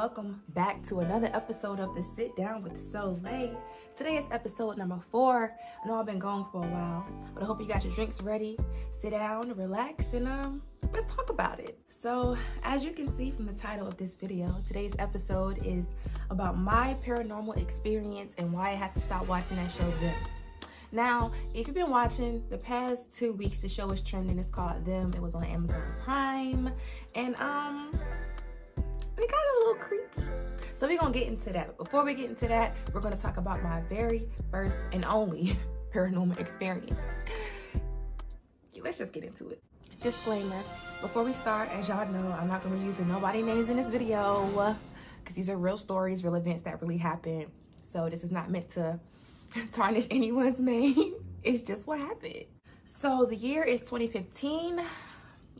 welcome back to another episode of the Sit Down with SolÉ. Today is episode number four. I know I've been gone for a while, but I hope you got your drinks ready. Sit down, relax, and um, let's talk about it. So, as you can see from the title of this video, today's episode is about my paranormal experience and why I had to stop watching that show Them. Now, if you've been watching the past two weeks, the show is trending. It's called Them. It was on Amazon Prime, and um it got a little creepy. So we're gonna get into that. But before we get into that, we're gonna talk about my very first and only paranormal experience. Let's just get into it. Disclaimer, before we start, as y'all know, I'm not gonna be using nobody names in this video because these are real stories, real events that really happened. So this is not meant to tarnish anyone's name. It's just what happened. So the year is 2015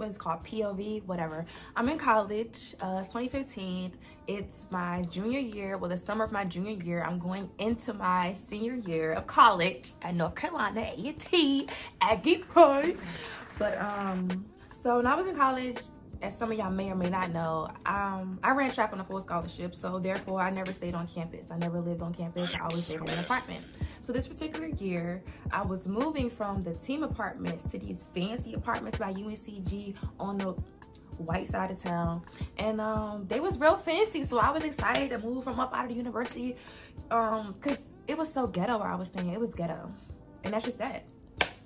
what is called POV, whatever. I'm in college, uh, it's 2015. It's my junior year, well, the summer of my junior year. I'm going into my senior year of college at North Carolina, A&T, Aggie Pride. But, um, so when I was in college, as some of y'all may or may not know, um, I ran track on a full scholarship, so therefore I never stayed on campus. I never lived on campus. I always stayed in an apartment. So this particular year, I was moving from the team apartments to these fancy apartments by UNCG on the white side of town. And um they was real fancy so i was excited to move from up out of the university um because it was so ghetto where i was staying. It was ghetto. And that's just that.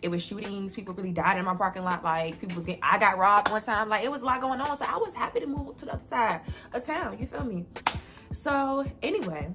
It was shootings people really died in my parking lot like people was getting i got robbed one time like it was a lot going on. So i was happy to move to the other side of town you feel me? So anyway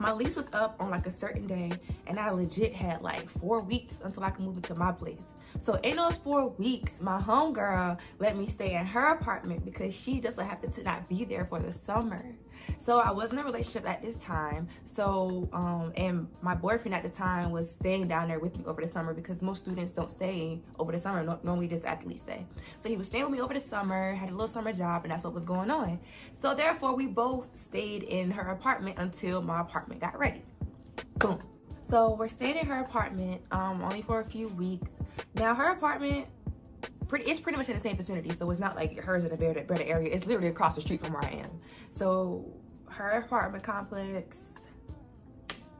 my lease was up on like a certain day and I legit had like four weeks until I could move into my place. So in those four weeks, my homegirl let me stay in her apartment because she just happened to not be there for the summer. So I was in a relationship at this time. So, um, and my boyfriend at the time was staying down there with me over the summer because most students don't stay over the summer. No, normally just athletes stay. So he was staying with me over the summer, had a little summer job, and that's what was going on. So therefore, we both stayed in her apartment until my apartment got ready. Boom. So we're staying in her apartment um, only for a few weeks. Now her apartment pretty it's pretty much in the same vicinity so it's not like hers in a better, better area. It's literally across the street from where i am. So her apartment complex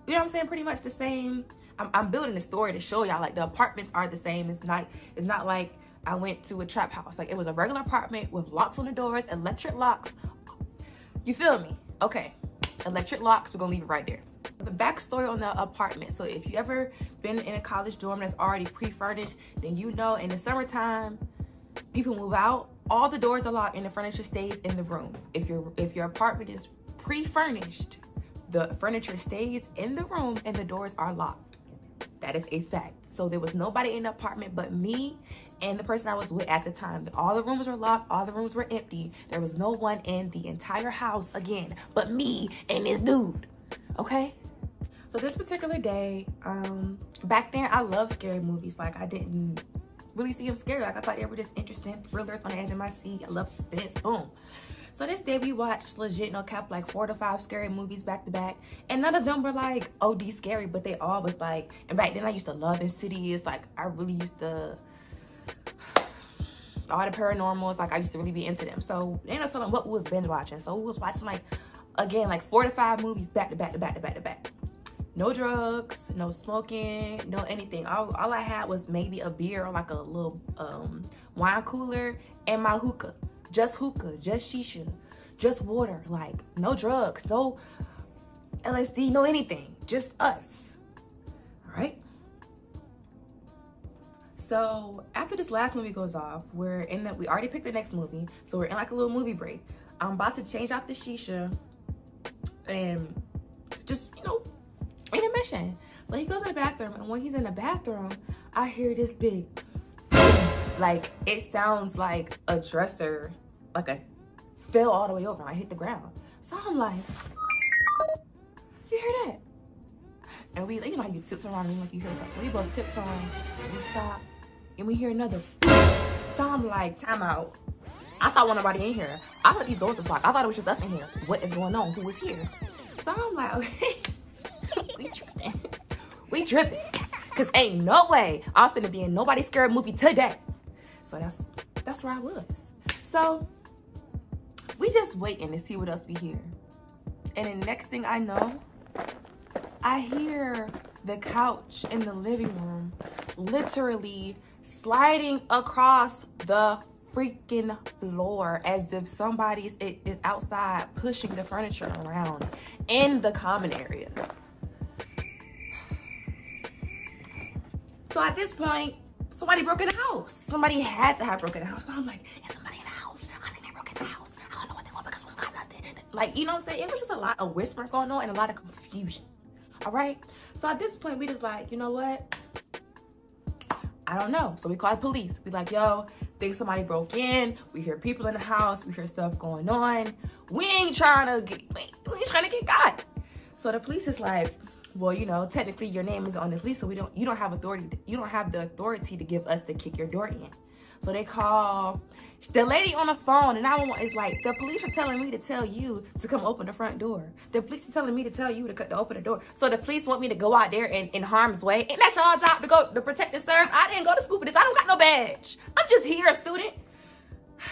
you know what i'm saying pretty much the same. I'm, I'm building a story to show y'all like the apartments are the same. It's not it's not like i went to a trap house. Like it was a regular apartment with locks on the doors electric locks. You feel me? Okay electric locks we're gonna leave it right there the backstory on the apartment. So if you ever been in a college dorm that's already pre-furnished, then you know in the summertime, people move out, all the doors are locked and the furniture stays in the room. If your if your apartment is pre-furnished, the furniture stays in the room and the doors are locked. That is a fact. So there was nobody in the apartment but me and the person I was with at the time. All the rooms were locked, all the rooms were empty. There was no one in the entire house again but me and this dude. Okay? So this particular day, um, back then I love scary movies. Like I didn't really see them scary. Like I thought they were just interesting thrillers on the edge of my seat. I love suspense, boom. So this day we watched legit no cap like four to five scary movies back to back. And none of them were like OD scary, but they all was like, and back then I used to love Insidious. Like I really used to, all the paranormals, like I used to really be into them. So they ended up what we was binge watching. So we was watching like, again, like four to five movies back to back to back to back to back no drugs, no smoking, no anything. All, all I had was maybe a beer or like a little um, wine cooler and my hookah. Just hookah, just shisha, just water. Like no drugs, no LSD, no anything. Just us. All right. So after this last movie goes off, we're in that we already picked the next movie. So we're in like a little movie break. I'm about to change out the shisha and just, you know, intermission. So he goes to the bathroom, and when he's in the bathroom, I hear this big, like it sounds like a dresser, like a fell all the way over. I hit the ground. So I'm like, you hear that? And we, you know, you tiptoe around and like you hear something. So we both tiptoe, and we stop, and we hear another. So I'm like, time out. I thought one nobody in here. I thought these doors was locked. I thought it was just us in here. What is going on? Who was here? So I'm like, okay we tripping. we tripping. Cause ain't no way I'm finna be in nobody scared movie today. So that's that's where I was. So we just waiting to see what else we hear. And the next thing I know, I hear the couch in the living room literally sliding across the freaking floor as if somebody's it is outside pushing the furniture around in the common area. So at this point, somebody broke in the house. Somebody had to have broken the house. So I'm like, is somebody in the house? I think they broke in the house. I don't know what they want because we got nothing. Like, you know what I'm saying? It was just a lot of whispering going on and a lot of confusion. All right. So at this point, we just like, you know what? I don't know. So we called police. We like, yo, think somebody broke in. We hear people in the house. We hear stuff going on. We ain't trying to get, we ain't trying to get got. So the police is like, well, you know, technically your name is on this lease, so we don't, you don't have authority, you don't have the authority to give us to kick your door in. So they call the lady on the phone, and I is like, the police are telling me to tell you to come open the front door. The police are telling me to tell you to, cut to open the door. So the police want me to go out there in, in harm's way. Ain't that y'all job to go to protect and serve? I didn't go to school for this. I don't got no badge. I'm just here, a student.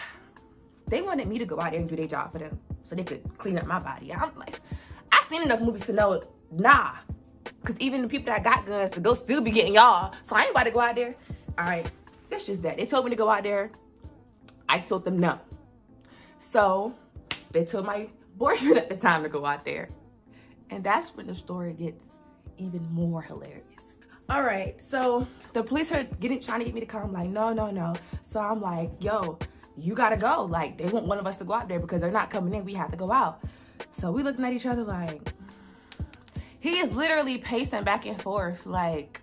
They wanted me to go out there and do their job for them so they could clean up my body. I'm like, I've seen enough movies to know, nah. Because even the people that got guns to go still be getting y'all. So I ain't about to go out there. All right, that's just that. They told me to go out there. I told them no. So they told my boyfriend at the time to go out there. And that's when the story gets even more hilarious. All right, so the police are getting trying to get me to come. I'm like, no, no, no. So I'm like, yo, you gotta go. Like, they want one of us to go out there because they're not coming in. We have to go out. So we looking at each other like, he is literally pacing back and forth like,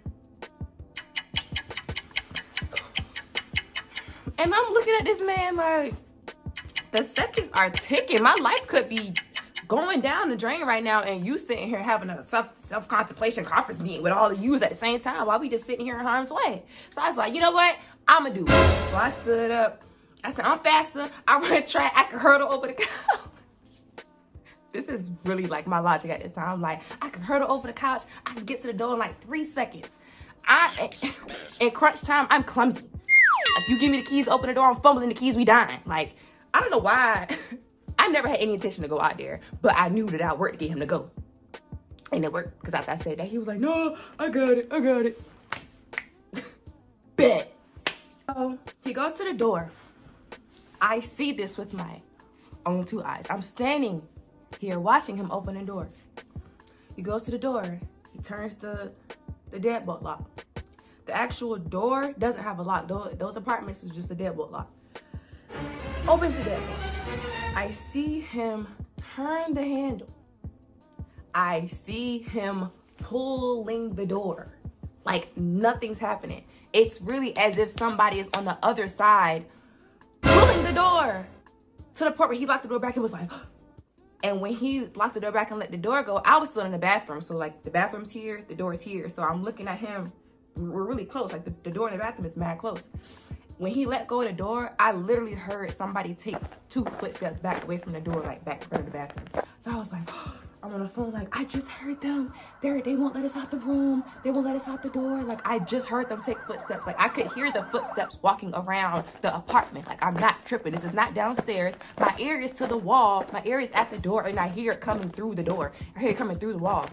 And I'm looking at this man like, the seconds are ticking. My life could be going down the drain right now and you sitting here having a self self contemplation conference meeting with all of yous at the same time while we just sitting here in harm's way. So I was like, you know what? I'ma do it. So I stood up. I said, I'm faster. I run track. I can hurdle over the couch. This is really like my logic at this time. I'm like, I can hurdle over the couch. I can get to the door in like three seconds. I in crunch time, I'm clumsy. If you give me the keys, open the door, I'm fumbling the keys, we dying. Like, I don't know why. I never had any intention to go out there, but I knew that I worked to get him to go. And it worked, because after I said that, he was like, no, I got it, I got it. Bet. So he goes to the door. I see this with my own two eyes. I'm standing here watching him open the door. He goes to the door. He turns the, the deadbolt lock. The actual door doesn't have a lock. Those apartments is just a deadbolt lock. Opens the deadbolt. I see him turn the handle. I see him pulling the door. Like nothing's happening. It's really as if somebody is on the other side pulling the door to the point where he locked the door back and was like, and when he locked the door back and let the door go, I was still in the bathroom. So like the bathroom's here, the door's here. So I'm looking at him we're really close. Like the, the door in the bathroom is mad close. When he let go of the door, I literally heard somebody take two footsteps back away from the door, like back in front of the bathroom. So I was like, I'm on the phone, like, I just heard them. They're, they won't let us out the room. They won't let us out the door. Like, I just heard them take footsteps. Like, I could hear the footsteps walking around the apartment. Like, I'm not tripping. This is not downstairs. My ear is to the wall. My ear is at the door, and I hear it coming through the door. I hear it coming through the wall.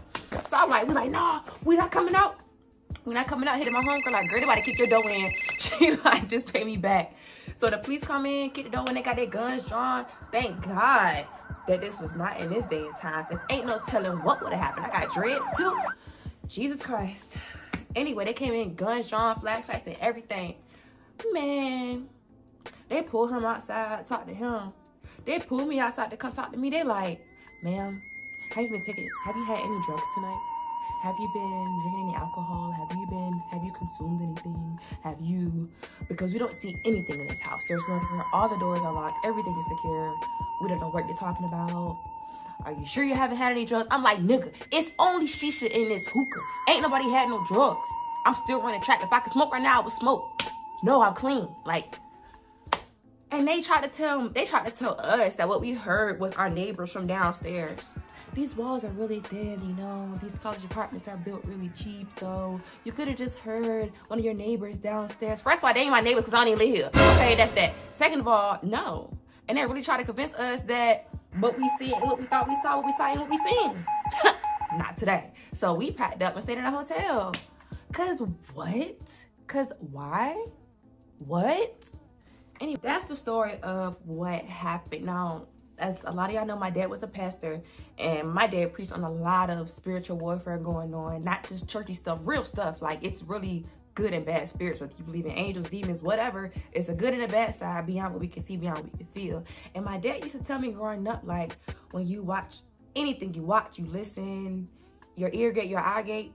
So I'm like, we're like, nah, we're not coming out when not coming out hitting my homegirl like, girl, they about to kick your door in. She like, just pay me back. So the police come in, kick the door when they got their guns drawn. Thank God that this was not in this day and time. Cause ain't no telling what would have happened. I got dreads too. Jesus Christ. Anyway, they came in, guns drawn, flashlights and everything. Man, they pulled him outside, talked to him. They pulled me outside to come talk to me. They like, ma'am, have you been taking, have you had any drugs tonight? Have you been drinking any alcohol? Have you been, have you consumed anything? Have you, because we don't see anything in this house. There's nothing, all the doors are locked. Everything is secure. We don't know what you're talking about. Are you sure you haven't had any drugs? I'm like, nigga, it's only shisha in this hookah. Ain't nobody had no drugs. I'm still running track. If I could smoke right now, I would smoke. No, I'm clean. Like, and they tried to tell, they tried to tell us that what we heard was our neighbors from downstairs these walls are really thin, you know, these college apartments are built really cheap, so you could have just heard one of your neighbors downstairs. First of all, they ain't my neighbors because I don't even live here. Okay, that's that. Second of all, no. and they really try to convince us that what we see and what we thought we saw, what we saw and what we seen. Not today. So we packed up and stayed in a hotel. Cause what? Cause why? What? Anyway, that's the story of what happened. Now, as a lot of y'all know, my dad was a pastor, and my dad preached on a lot of spiritual warfare going on, not just churchy stuff, real stuff. Like it's really good and bad spirits, whether you believe in angels, demons, whatever. It's a good and a bad side beyond what we can see, beyond what we can feel. And my dad used to tell me growing up, like when you watch anything you watch, you listen, your ear gate, your eye gate,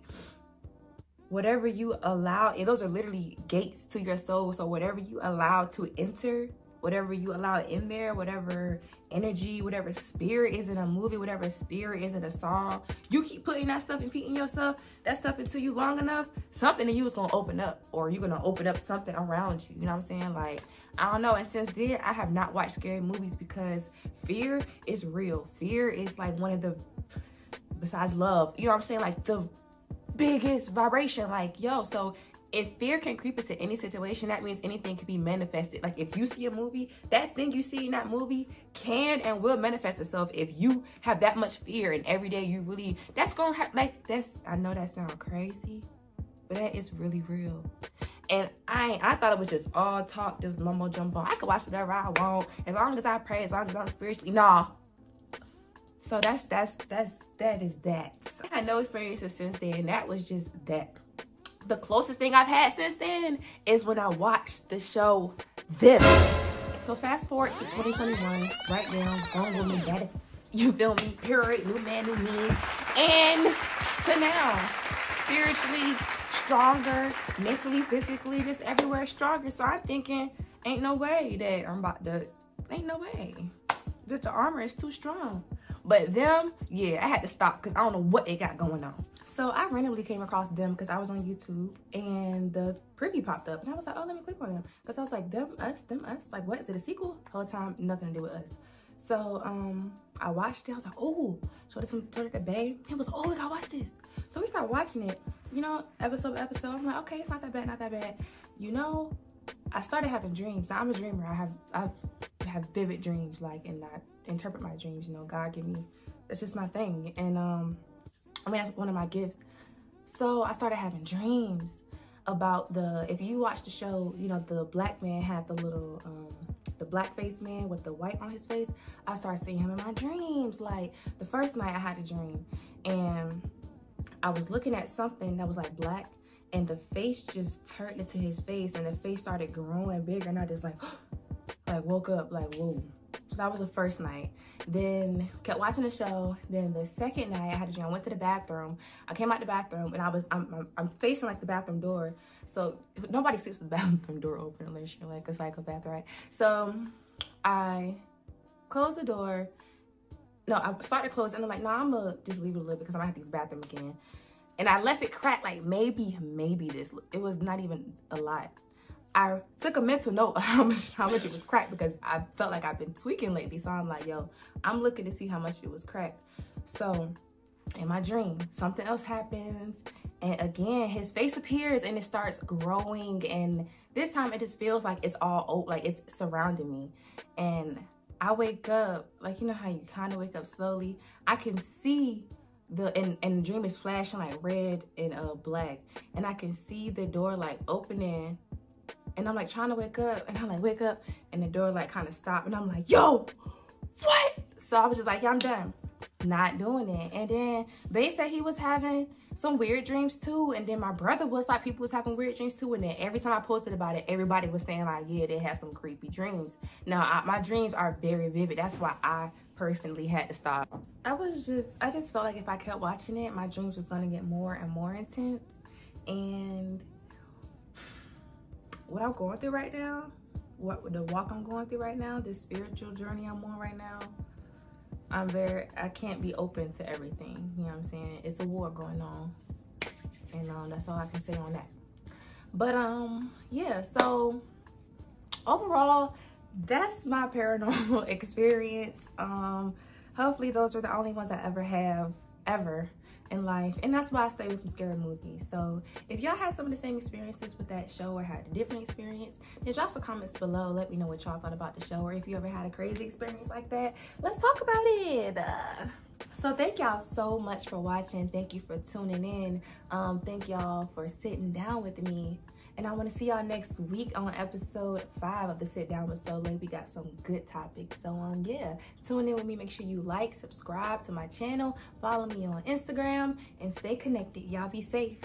whatever you allow, and those are literally gates to your soul. So whatever you allow to enter, whatever you allow in there, whatever energy, whatever spirit is in a movie, whatever spirit is in a song, you keep putting that stuff and feeding yourself that stuff into you long enough, something in you is gonna open up, or you're gonna open up something around you. You know what I'm saying? Like, I don't know. And since then, I have not watched scary movies because fear is real. Fear is like one of the besides love, you know what I'm saying? Like the biggest vibration. Like, yo, so if fear can creep into any situation, that means anything can be manifested. Like if you see a movie, that thing you see in that movie can and will manifest itself if you have that much fear and every day you really that's gonna happen. like that's I know that sounds crazy, but that is really real. And I I thought it was just all talk, just mumbo jumbo. I could watch whatever I want as long as I pray, as long as I'm spiritually nah. So that's that's that's that is that. I had no experiences since then. That was just that. The closest thing I've had since then is when I watched the show Them. So fast forward to 2021, right now, grown woman, that you feel me? Period, new man, new me. And to now, spiritually stronger, mentally, physically, just everywhere stronger. So I'm thinking, ain't no way that I'm about to, ain't no way. Just the armor is too strong. But them, yeah, I had to stop because I don't know what they got going on. So I randomly came across them because I was on YouTube and the preview popped up and I was like, oh, let me click on them. Because I was like, them, us, them, us. Like, what? Is it a sequel? All the whole time, nothing to do with us. So um, I watched it. I was like, oh, showed it to the babe. He was, oh, we gotta watch this. So we started watching it, you know, episode episode. I'm like, okay, it's not that bad, not that bad. You know, I started having dreams. Now, I'm a dreamer. I have I have vivid dreams, like, and I interpret my dreams. You know, God give me, it's just my thing. And um, I mean, that's one of my gifts. So I started having dreams about the, if you watch the show, you know, the black man had the little, um, the black face man with the white on his face. I started seeing him in my dreams. Like the first night I had a dream and I was looking at something that was like black and the face just turned into his face and the face started growing bigger and I just like, like woke up like, whoa. So that was the first night. Then kept watching the show. Then the second night I had a dream. I went to the bathroom. I came out the bathroom and I was, I'm, I'm, I'm facing like the bathroom door. So nobody sleeps with the bathroom door open unless you're like a psychopath, right? So I closed the door. No, I started to close and I'm like, no, nah, I'm gonna just leave it a little bit because I might have to use bathroom again. And I left it cracked like maybe, maybe this, it was not even a lot. I took a mental note of how much how much it was cracked because I felt like I've been tweaking lately. So I'm like, yo, I'm looking to see how much it was cracked. So in my dream, something else happens. And again, his face appears and it starts growing. And this time it just feels like it's all old, like it's surrounding me. And I wake up, like you know how you kind of wake up slowly. I can see the and, and the dream is flashing like red and uh black. And I can see the door like opening and I'm like trying to wake up and I'm like, wake up. And the door like kind of stopped and I'm like, yo, what? So I was just like, yeah, I'm done. Not doing it. And then Bay said he was having some weird dreams too. And then my brother was like, people was having weird dreams too. And then every time I posted about it, everybody was saying like, yeah, they had some creepy dreams. Now, I, my dreams are very vivid. That's why I personally had to stop. I was just, I just felt like if I kept watching it, my dreams was gonna get more and more intense. And what I'm going through right now, what the walk I'm going through right now, this spiritual journey I'm on right now, I'm very, I can't be open to everything. You know what I'm saying? It's a war going on. And um, that's all I can say on that. But um, yeah, so overall, that's my paranormal experience. Um, hopefully those are the only ones I ever have, ever. In life. And that's why I stay away from scary movies. So if y'all had some of the same experiences with that show or had a different experience, then drop some comments below. Let me know what y'all thought about the show or if you ever had a crazy experience like that. Let's talk about it. Uh, so thank y'all so much for watching. Thank you for tuning in. Um, thank y'all for sitting down with me. And I want to see y'all next week on episode five of the Sit Down with SolÉ. We got some good topics. So um yeah, tune in with me. Make sure you like, subscribe to my channel, follow me on Instagram, and stay connected. Y'all be safe.